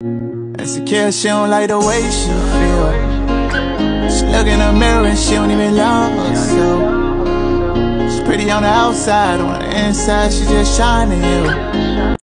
That's a kid, she don't like the way she feel. She look in the mirror and she don't even love herself. She's pretty on the outside, on the inside she just shining you.